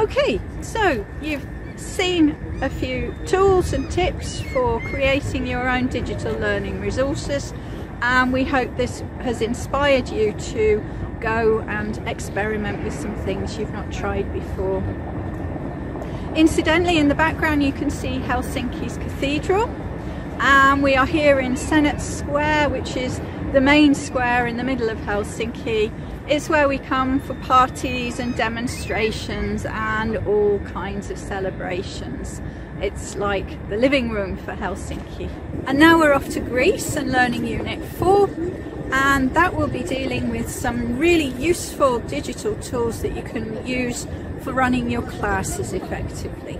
Okay, so you've seen a few tools and tips for creating your own digital learning resources and we hope this has inspired you to go and experiment with some things you've not tried before. Incidentally, in the background you can see Helsinki's cathedral and we are here in Senate Square which is the main square in the middle of Helsinki. It's where we come for parties and demonstrations and all kinds of celebrations. It's like the living room for Helsinki. And now we're off to Greece and learning Unit 4 and that will be dealing with some really useful digital tools that you can use for running your classes effectively.